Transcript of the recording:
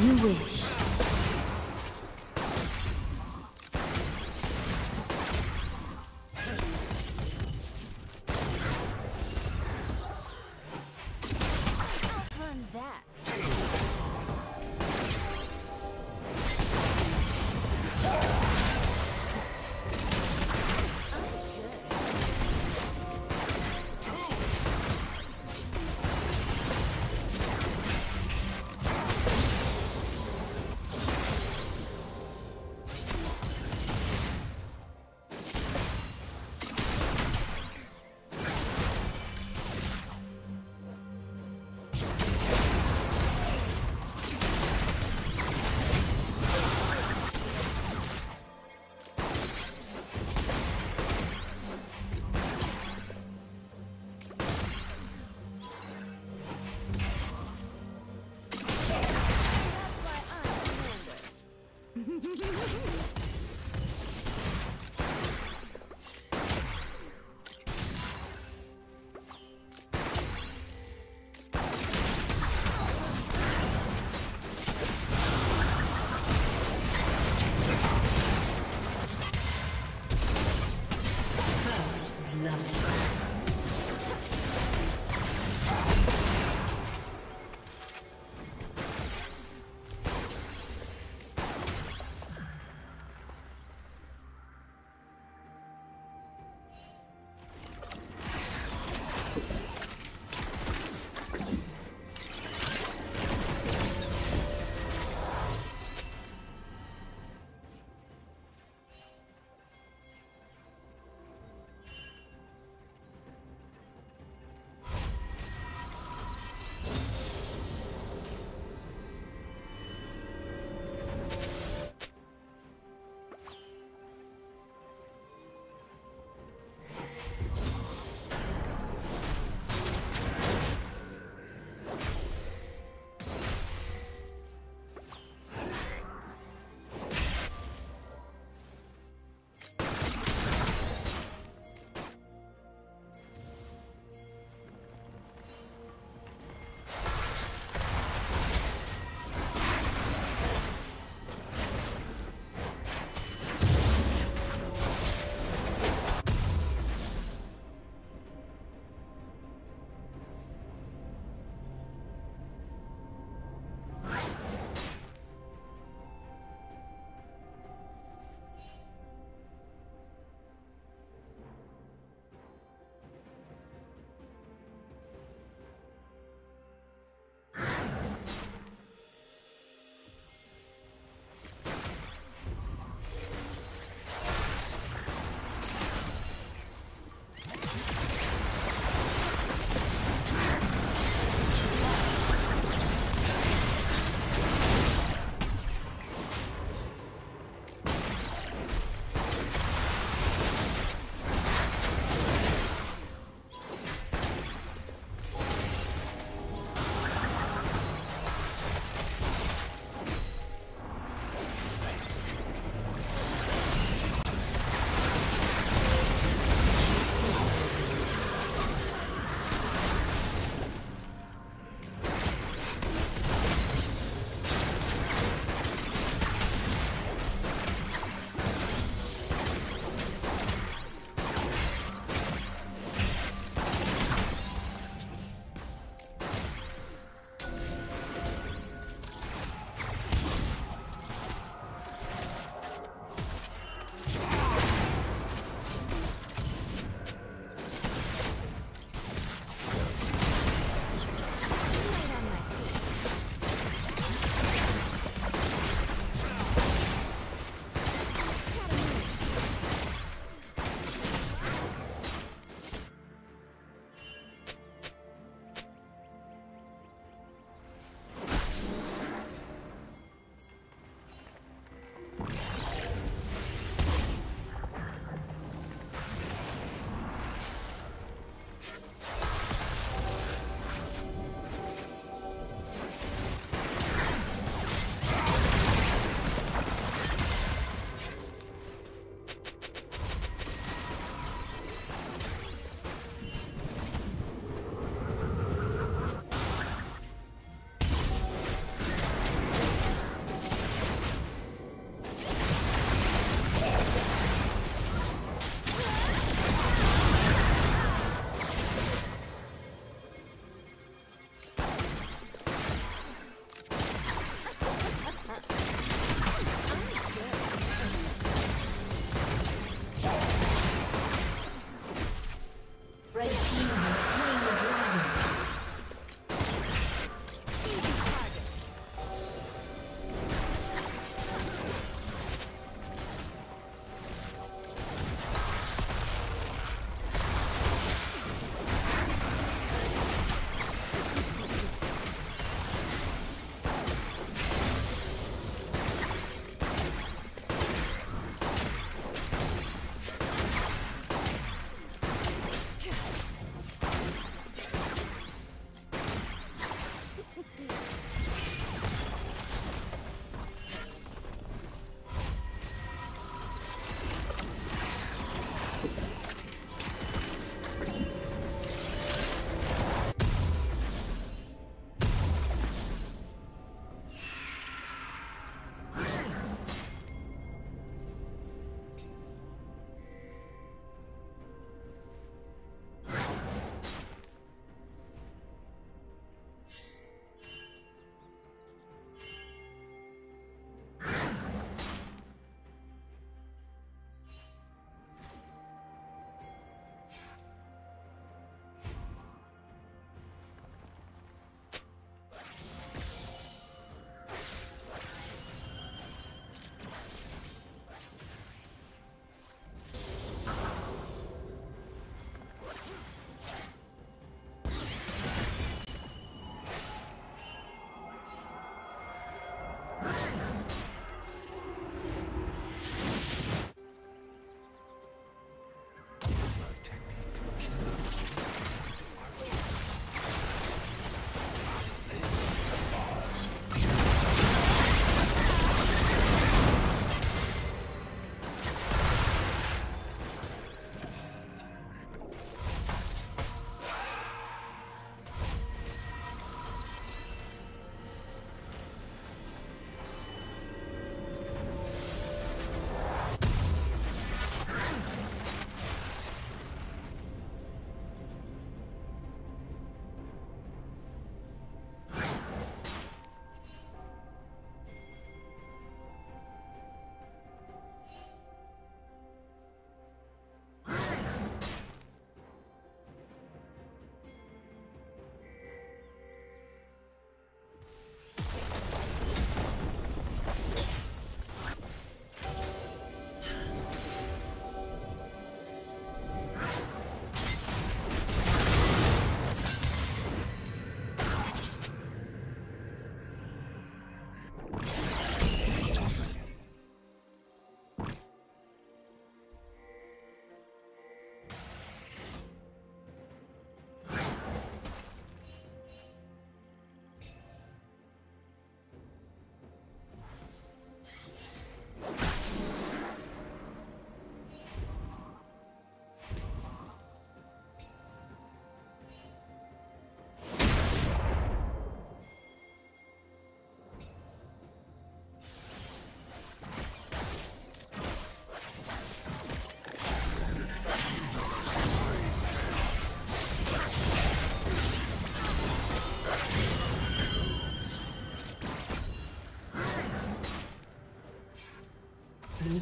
You wish.